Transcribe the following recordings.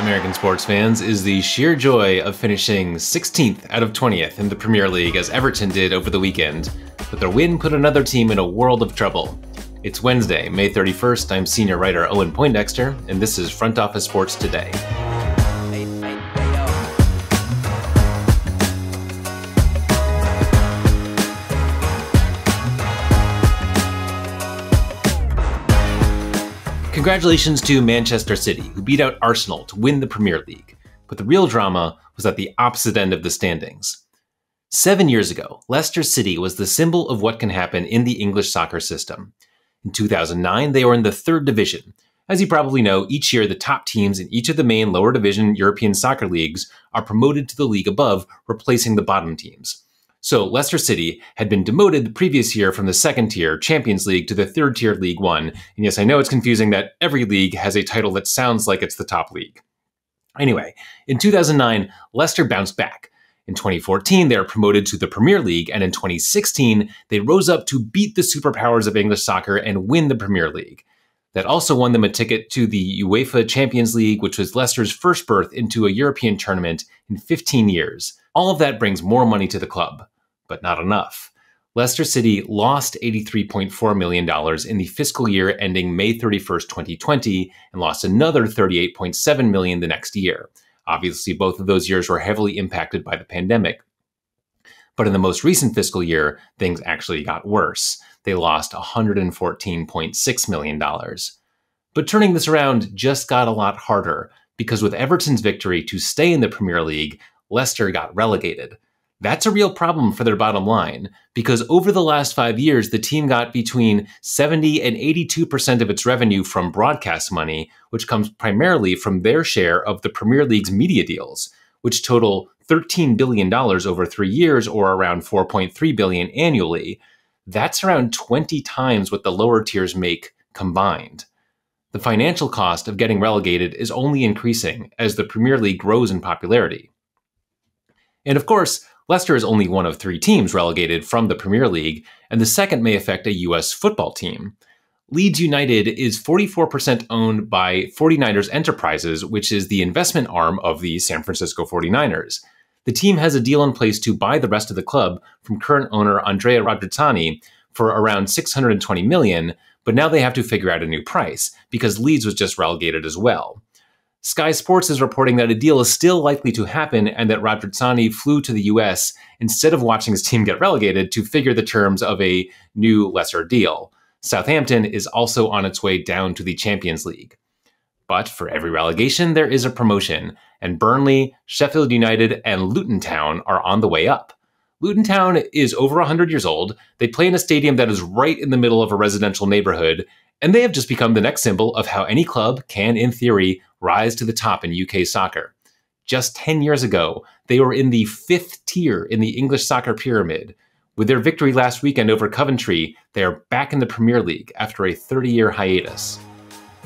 American sports fans, is the sheer joy of finishing 16th out of 20th in the Premier League as Everton did over the weekend. But their win put another team in a world of trouble. It's Wednesday, May 31st. I'm senior writer Owen Poindexter, and this is Front Office Sports Today. Congratulations to Manchester City, who beat out Arsenal to win the Premier League. But the real drama was at the opposite end of the standings. Seven years ago, Leicester City was the symbol of what can happen in the English soccer system. In 2009, they were in the third division. As you probably know, each year the top teams in each of the main lower division European soccer leagues are promoted to the league above, replacing the bottom teams. So Leicester City had been demoted the previous year from the second tier Champions League to the third tier League One. And yes, I know it's confusing that every league has a title that sounds like it's the top league. Anyway, in 2009, Leicester bounced back. In 2014, they were promoted to the Premier League, and in 2016, they rose up to beat the superpowers of English soccer and win the Premier League. That also won them a ticket to the UEFA Champions League, which was Leicester's first berth into a European tournament in 15 years. All of that brings more money to the club but not enough. Leicester City lost $83.4 million in the fiscal year ending May 31st, 2020, and lost another 38.7 million the next year. Obviously, both of those years were heavily impacted by the pandemic. But in the most recent fiscal year, things actually got worse. They lost $114.6 million. But turning this around just got a lot harder because with Everton's victory to stay in the Premier League, Leicester got relegated. That's a real problem for their bottom line because over the last five years, the team got between 70 and 82% of its revenue from broadcast money, which comes primarily from their share of the Premier League's media deals, which total $13 billion over three years or around 4.3 billion annually. That's around 20 times what the lower tiers make combined. The financial cost of getting relegated is only increasing as the Premier League grows in popularity. And of course, Leicester is only one of three teams relegated from the Premier League, and the second may affect a U.S. football team. Leeds United is 44% owned by 49ers Enterprises, which is the investment arm of the San Francisco 49ers. The team has a deal in place to buy the rest of the club from current owner Andrea Radrizzani for around 620 million, but now they have to figure out a new price because Leeds was just relegated as well. Sky Sports is reporting that a deal is still likely to happen and that Radrizzani flew to the US instead of watching his team get relegated to figure the terms of a new lesser deal. Southampton is also on its way down to the Champions League. But for every relegation, there is a promotion, and Burnley, Sheffield United, and Luton Town are on the way up. Luton Town is over 100 years old. They play in a stadium that is right in the middle of a residential neighborhood, and they have just become the next symbol of how any club can, in theory, rise to the top in UK soccer. Just 10 years ago, they were in the fifth tier in the English soccer pyramid. With their victory last weekend over Coventry, they are back in the Premier League after a 30 year hiatus.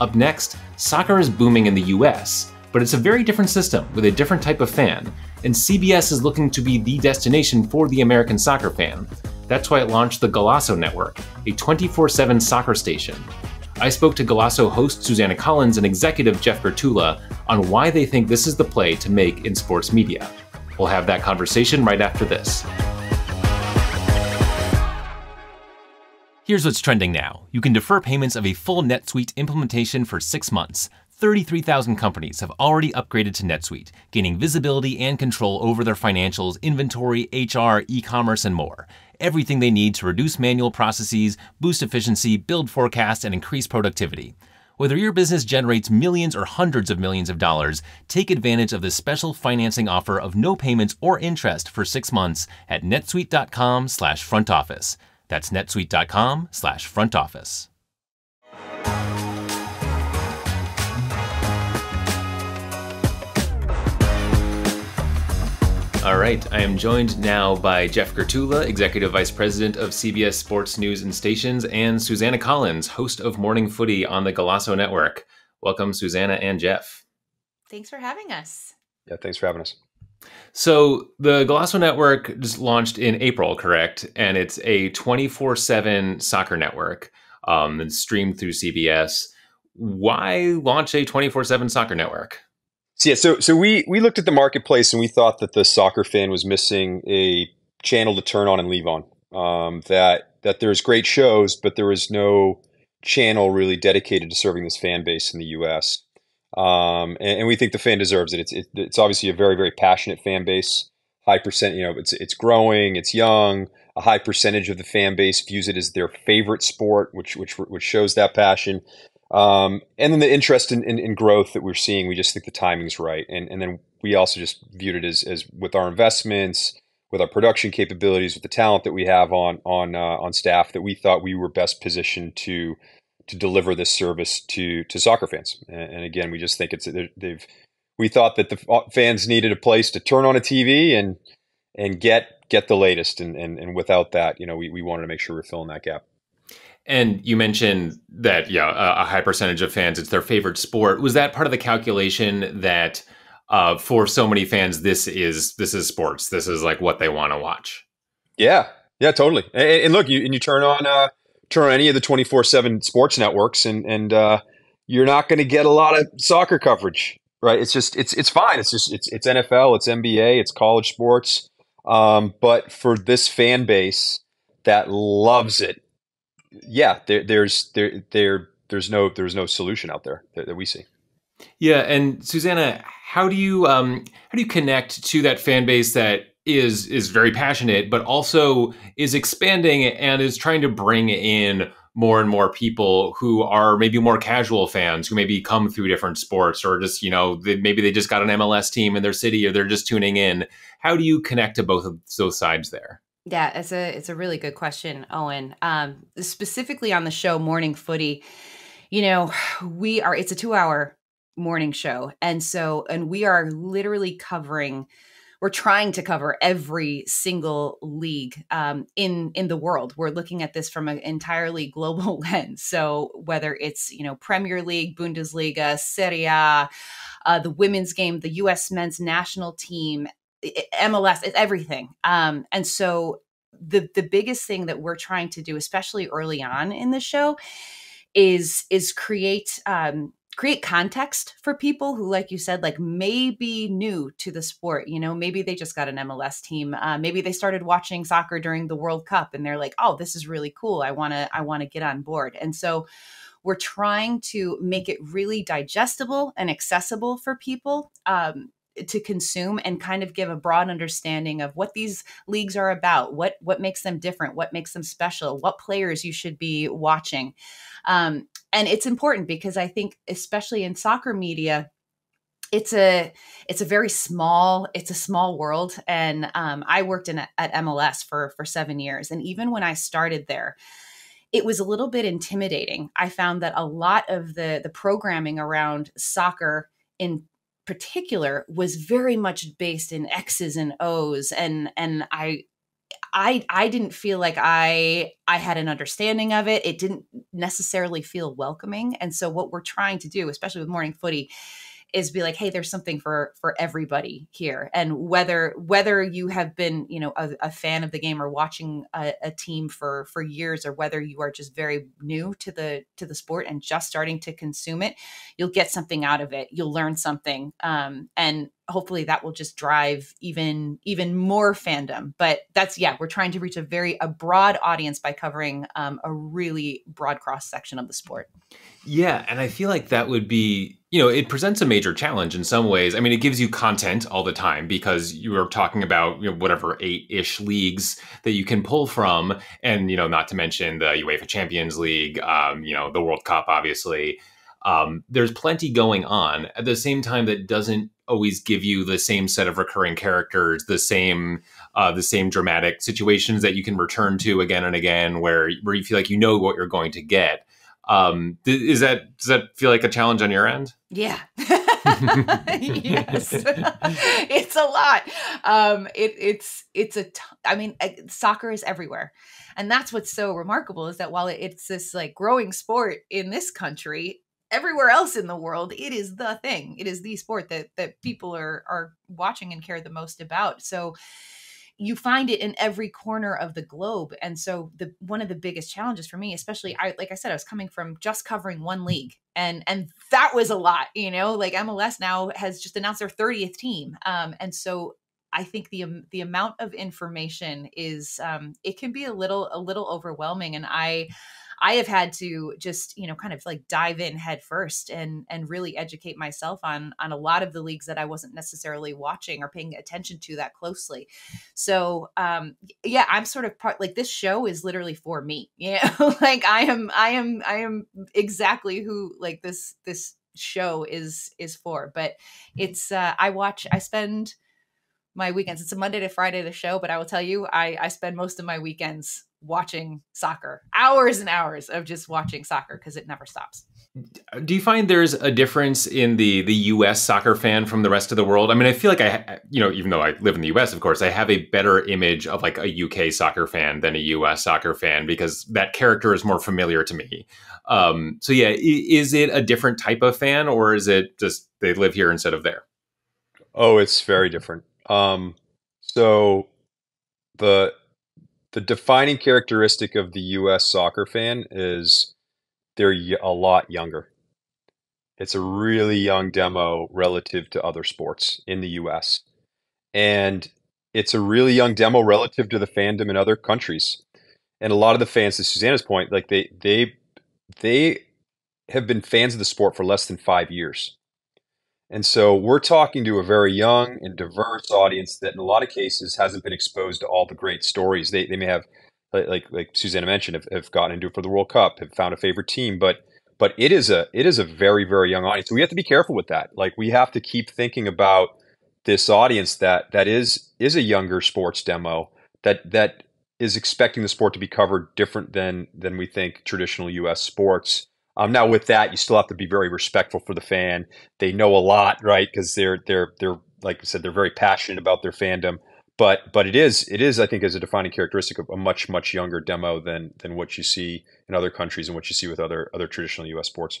Up next, soccer is booming in the US, but it's a very different system with a different type of fan, and CBS is looking to be the destination for the American soccer fan. That's why it launched the Golazo Network, a 24 7 soccer station. I spoke to Golazo host Susannah Collins and executive Jeff Gertulla on why they think this is the play to make in sports media. We'll have that conversation right after this. Here's what's trending now. You can defer payments of a full NetSuite implementation for six months. 33,000 companies have already upgraded to NetSuite, gaining visibility and control over their financials, inventory, HR, e commerce, and more everything they need to reduce manual processes, boost efficiency, build forecasts, and increase productivity. Whether your business generates millions or hundreds of millions of dollars, take advantage of this special financing offer of no payments or interest for six months at netsuite.com slash front office. That's netsuite.com slash front office. All right, I am joined now by Jeff Gertulla, Executive Vice President of CBS Sports News and Stations, and Susannah Collins, host of Morning Footy on the Golazo Network. Welcome, Susannah and Jeff. Thanks for having us. Yeah, thanks for having us. So the Golazo Network just launched in April, correct? And it's a 24-7 soccer network um, streamed through CBS. Why launch a 24-7 soccer network? So yeah, so so we we looked at the marketplace and we thought that the soccer fan was missing a channel to turn on and leave on. Um, that that there's great shows, but there is no channel really dedicated to serving this fan base in the U.S. Um, and, and, we think the fan deserves it. It's it, it's obviously a very very passionate fan base. High percent, you know, it's it's growing, it's young. A high percentage of the fan base views it as their favorite sport, which which which shows that passion. Um, and then the interest in, in, in, growth that we're seeing, we just think the timing's right. And, and then we also just viewed it as, as with our investments, with our production capabilities, with the talent that we have on on uh, on staff, that we thought we were best positioned to to deliver this service to to soccer fans. And, and again, we just think it's they've we thought that the fans needed a place to turn on a TV and and get get the latest. And and, and without that, you know, we, we wanted to make sure we're filling that gap. And you mentioned that, yeah, a, high percentage of fans, it's their favorite sport. Was that part of the calculation that uh, for so many fans, this is this is sports. This is like what they want to watch. Yeah, yeah, totally. And, and, look, you and you turn on uh, turn on any of the twenty four seven sports networks, and and uh, you're not going to get a lot of soccer coverage, right? It's just it's it's fine. It's just it's it's NFL, it's NBA, it's college sports. Um, but for this fan base that loves it yeah, there, there's there there there's no there's no solution out there that, that, we see. Yeah, and Susannah, how do you um, how do you connect to that fan base that is is very passionate, but also is expanding and is trying to bring in more and more people who are maybe more casual fans who maybe come through different sports or just you know they, maybe they just got an MLS team in their city or they're just tuning in. How do you connect to both of those sides there? Yeah, it's a it's a really good question, Owen. Um, specifically on the show Morning Footy, you know, we are it's a two hour morning show, and so and we are literally covering. We're trying to cover every single league um, in in the world. We're looking at this from an entirely global lens. So whether it's you know Premier League, Bundesliga, Serie A, uh, the women's game, the U.S. men's national team, MLS, it's everything. Um, and so the the biggest thing that we're trying to do, especially early on in the show, is is create um, create context for people who like you said like maybe new to the sport you know maybe they just got an mls team uh, maybe they started watching soccer during the world cup and they're like oh this is really cool i want to i want to get on board and so we're trying to make it really digestible and accessible for people um, to consume and kind of give a broad understanding of what these leagues are about what what makes them different what makes them special what players you should be watching. Um, and it's important because i think especially in soccer media it's a it's a very small it's a small world. And um, i worked in at mls for for seven years. And even when i started there it was a little bit intimidating. I found that a lot of the the programming around soccer in particular was very much based in X's and O's and and I I I didn't feel like I I had an understanding of it. It didn't necessarily feel welcoming. And so what we're trying to do, especially with morning footy, is be like hey there's something for for everybody here. And whether whether you have been you know a, a fan of the game or watching a, a, team for for years or whether you are just very new to the to the sport and just starting to consume it you'll get something out of it. You'll learn something. Um, and hopefully that will just drive even even more fandom. But that's yeah we're trying to reach a very a broad audience by covering um, a really broad cross section of the sport. Yeah and i feel like that would be you know it presents a major challenge in some ways. I mean it gives you content all the time because you are talking about you know, whatever eight-ish leagues that you can pull from. And you know not to mention the uefa champions league um, you know the world cup obviously. Um, there's plenty going on. At the same time that doesn't always give you the same set of recurring characters, the same uh, the same dramatic situations that you can return to again and again, where where you feel like you know what you're going to get. Um, is that does that feel like a challenge on your end? Yeah. yes, it's a lot. Um, it, it's it's a. T- I mean, soccer is everywhere, and that's what's so remarkable is that while it's this like growing sport in this country, everywhere else in the world it is the thing. It is the sport that that people are are watching and care the most about. So you find it in every corner of the globe. And so the one of the biggest challenges for me especially i like i said i was coming from just covering one league and and that was a lot you know? Like mls now has just announced their 30th team um, and so I think the the amount of information is um, it can be a little a little overwhelming, and I I have had to just you know kind of like dive in head first and and really educate myself on on a lot of the leagues that I wasn't necessarily watching or paying attention to that closely. So um, yeah, I'm sort of part like this show is literally for me. You know? like I am I am I am exactly who like this this show is is for. But it's uh, I watch I spend my weekends. It's a Monday to Friday the show, but I will tell you, I I spend most of my weekends watching soccer, hours and hours of just watching soccer because it never stops. Do you find there's a difference in the the U.S. soccer fan from the rest of the world? I mean, I feel like I, you know, even though I live in the U.S., of course, I have a better image of like a UK soccer fan than a U.S. soccer fan because that character is more familiar to me. Um, so yeah, is it a different type of fan, or is it just they live here instead of there? Oh, it's very different. Um, so the the defining characteristic of the U.S. soccer fan is they're a lot younger. It's a really young demo relative to other sports in the U.S. and it's a really young demo relative to the fandom in other countries. And a lot of the fans, to Susannah's point, like they they they have been fans of the sport for less than five years. And so we're talking to a very young and diverse audience that in a lot of cases hasn't been exposed to all the great stories. They, they may have, like, like Susannah mentioned, have, have gotten into it for the World Cup, have found a favorite team, but but it is a it is a very, very young audience. So we have to be careful with that. Like we have to keep thinking about this audience that that is is a younger sports demo that that is expecting the sport to be covered different than than we think traditional US sports um, now with that, you still have to be very respectful for the fan. They know a lot, right? Because they're they're they're like I said, they're very passionate about their fandom. But but it is it is I think as a defining characteristic of a much much younger demo than than what you see in other countries and what you see with other other traditional U.S. sports.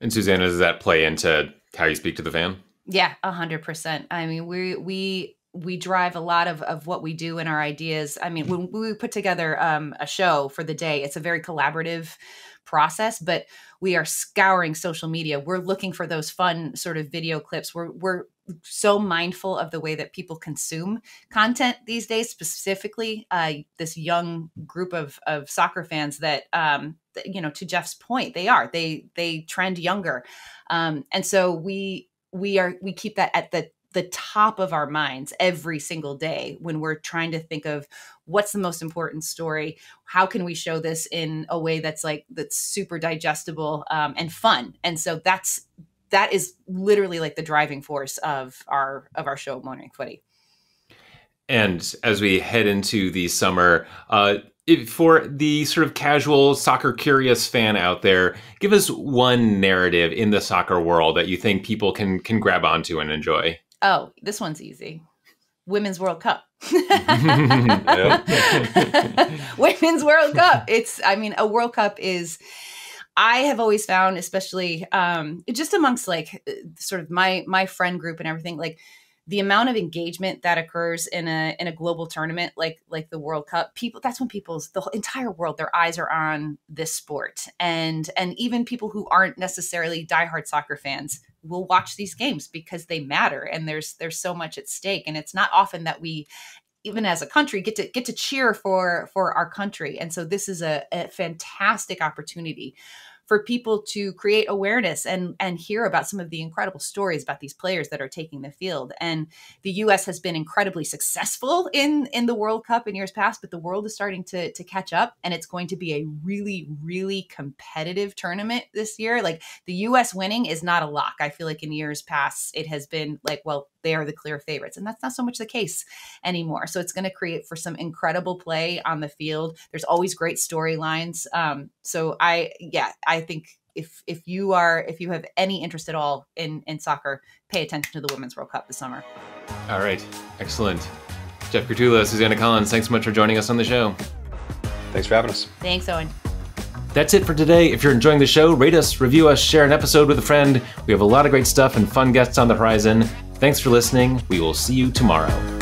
And Susannah, does that play into how you speak to the fan? Yeah, a hundred percent. I mean, we we we drive a lot of, of what we do and our ideas. I mean, when we put together um, a show for the day, it's a very collaborative process, but we are scouring social media. We're looking for those fun sort of video clips. We're we're so mindful of the way that people consume content these days. Specifically, uh, this young group of of soccer fans that, um, you know, to Jeff's point, they are they they trend younger, um, and so we we are we keep that at the the top of our minds every single day when we're trying to think of what's the most important story how can we show this in a way that's like that's super digestible um, and fun and so that's that is literally like the driving force of our of our show morning footy and as we head into the summer uh, for the sort of casual soccer curious fan out there, give us one narrative in the soccer world that you think people can can grab onto and enjoy. Oh, this one's easy. Women's World Cup. Women's World Cup. It's, I mean, a World Cup is. I have always found, especially um, just amongst like uh, sort of my my friend group and everything, like the amount of engagement that occurs in a in a global tournament like like the World Cup, people that's when people's the entire world their eyes are on this sport, and and even people who aren't necessarily diehard soccer fans will watch these games because they matter, and there's there's so much at stake, and it's not often that we even as a country get to get to cheer for for our country. And so this is a, a fantastic opportunity for people to create awareness and and hear about some of the incredible stories about these players that are taking the field. And the U.S. has been incredibly successful in in the World Cup in years past, but the world is starting to to catch up, and it's going to be a really really competitive tournament this year. Like the U.S. winning is not a lock. I feel like in years past it has been like, well, they are the clear favorites. And that's not so much the case anymore. So it's going to create for some incredible play on the field. There's always great storylines. Um, so I, yeah, I think if if you are if you have any interest at all in in soccer, pay attention to the Women's World Cup this summer. All right, excellent. Jeff Gertulla, Susannah Collins, thanks so much for joining us on the show. Thanks for having us. Thanks, Owen. That's it for today. If you're enjoying the show, rate us, review us, share an episode with a friend. We have a lot of great stuff and fun guests on the horizon. Thanks for listening. We will see you tomorrow.